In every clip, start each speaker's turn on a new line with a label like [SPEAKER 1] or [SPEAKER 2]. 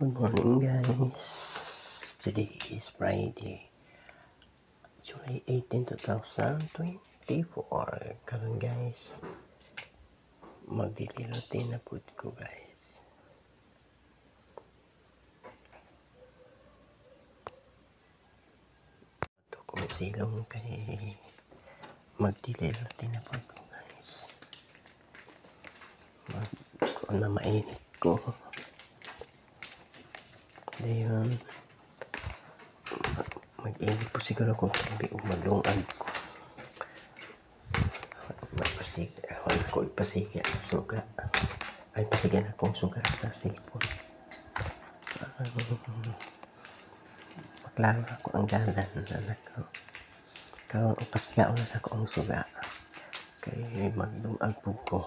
[SPEAKER 1] Good morning guys. Today is Friday. July 18, 2024. Karon guys. Magdililote na pud ko guys. Ito kong silong kay magdililote na pud ko guys. Mag kung na mainit ko. Ngayon, mag-init po siguro kung hindi umalungag ko. Magpasig, wala ko ipasiga ang suga. Ay, pasigan akong suga sa cellphone. Um, maklaro ako ang galan na ko. Karon upasga ulit ako ang suga. Kay maglungag po ko.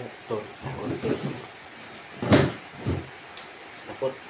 [SPEAKER 1] Ito. Takot.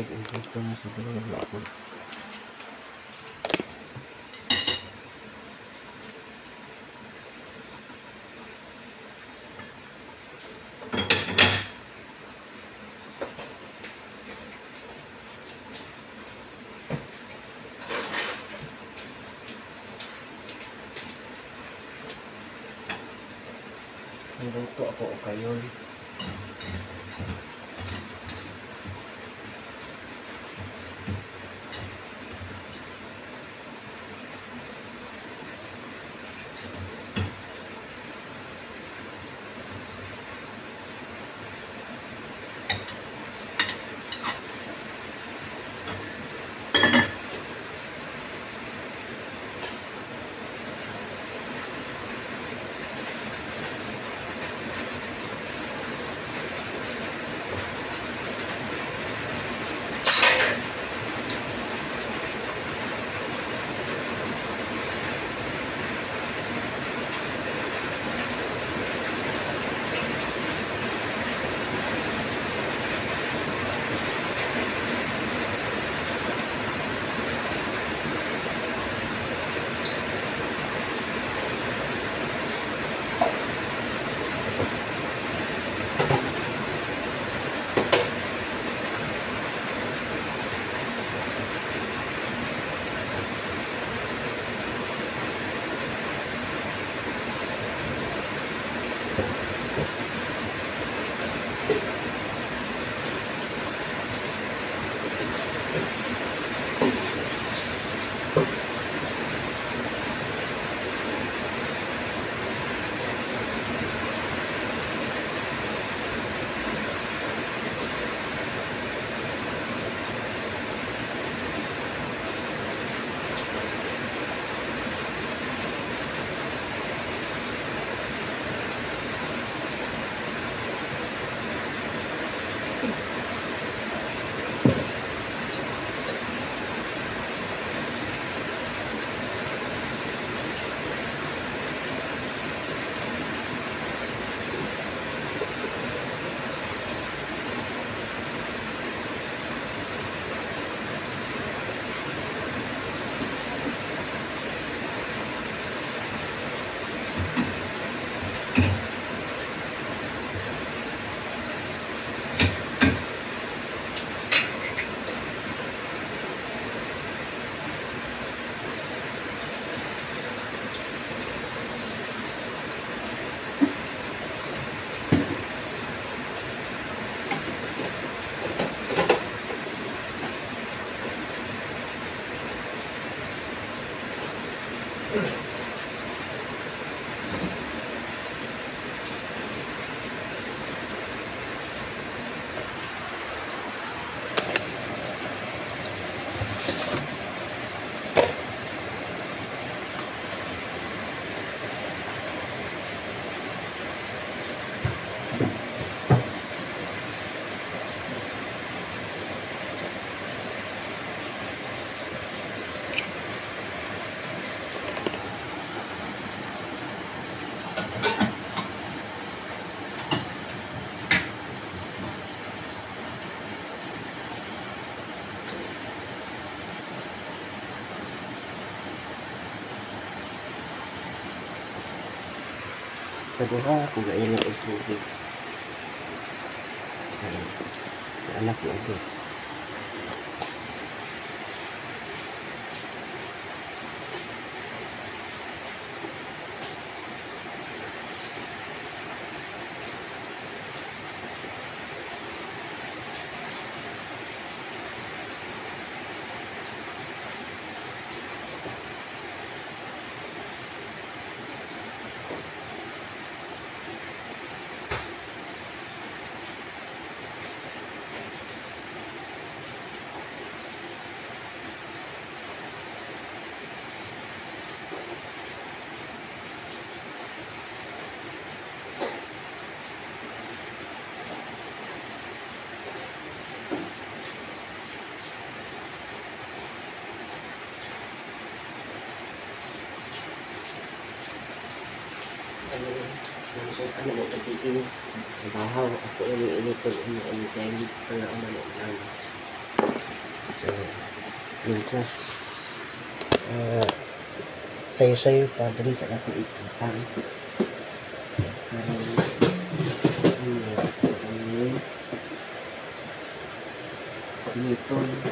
[SPEAKER 1] Nag-improve ko na sa dalawa ako. Nagluto ako o kayon. Sa duha, kung gaingat ang tubig. Ay, yung anak ko Ano, ano sa ano mo pagiging bahaw ako ini ini ko ini ini dahil para ang ano lang. So, mintas uh, sayo-sayo pa dali sa ako ikutang. Para ano, ano,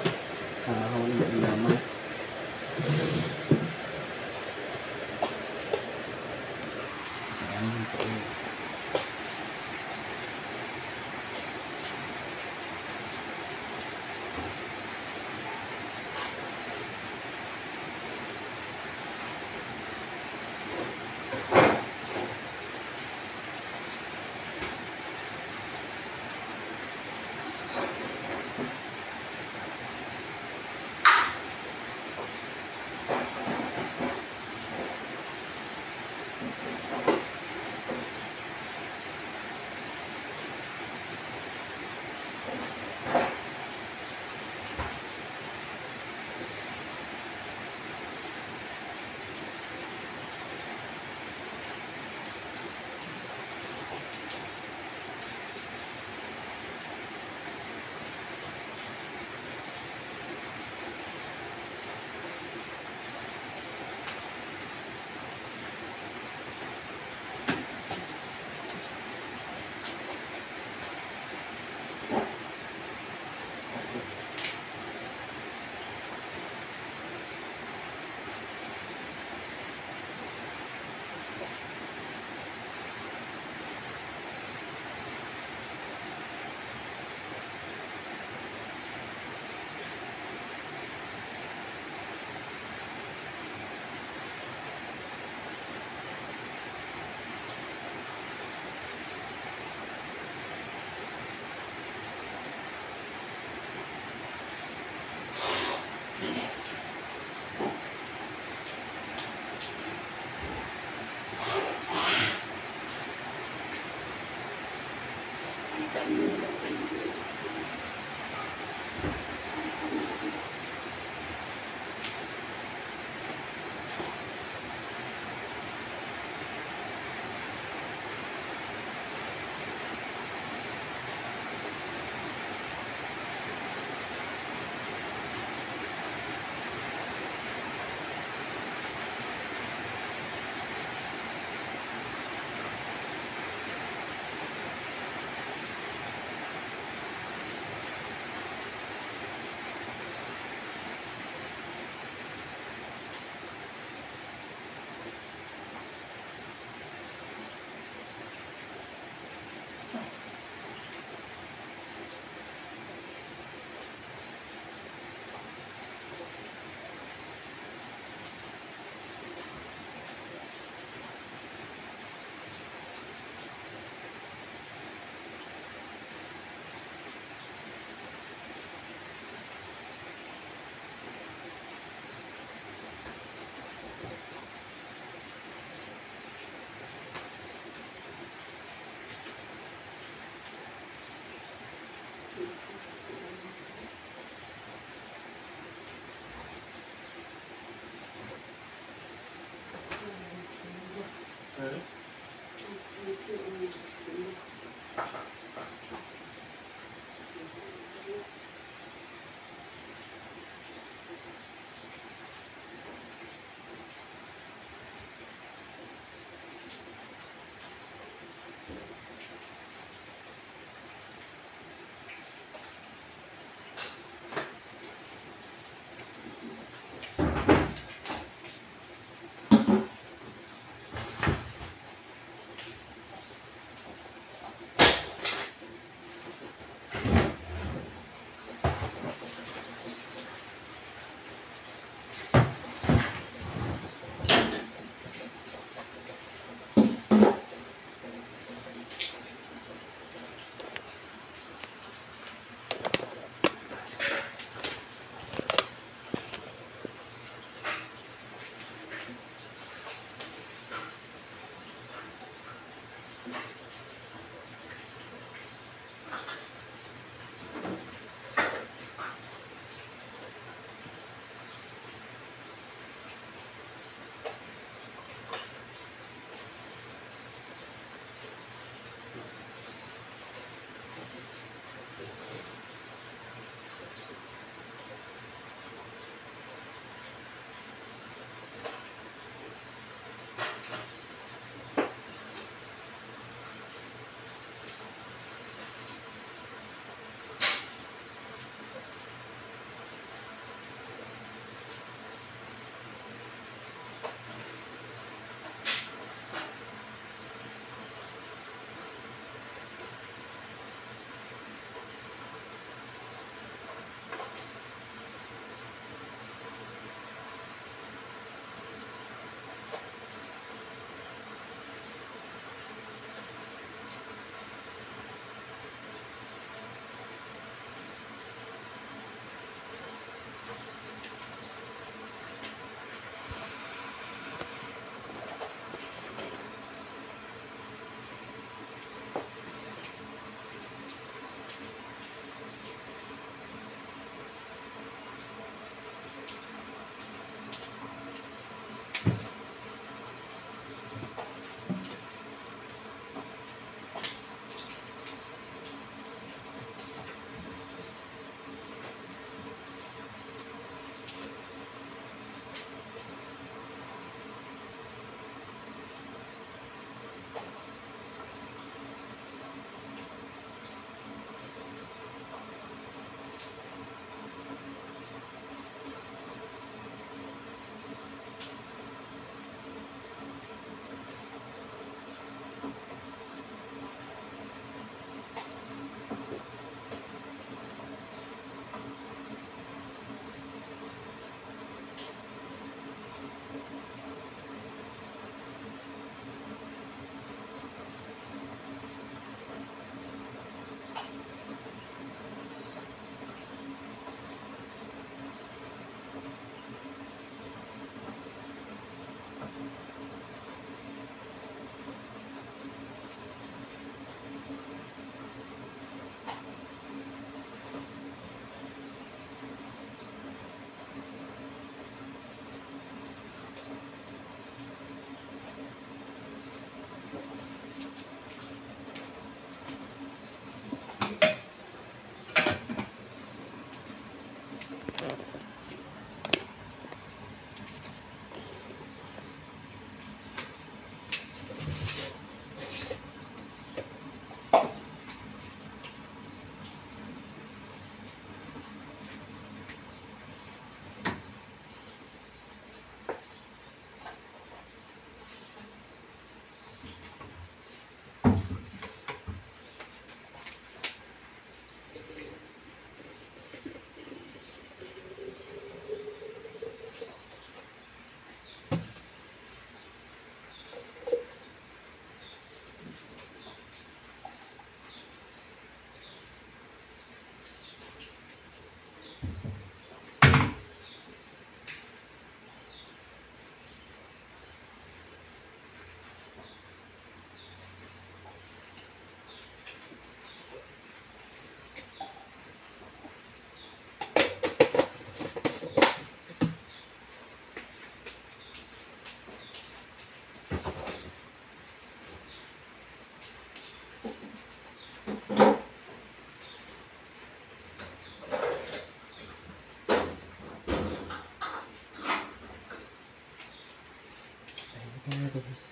[SPEAKER 1] guys.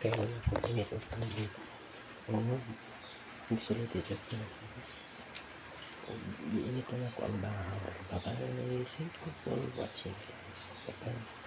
[SPEAKER 1] Kaya wala ko init o tubig. Ano? Gusto na dito na. Iinit lang ako ang bahaw. Bye-bye. Thank you for watching guys. Bye-bye.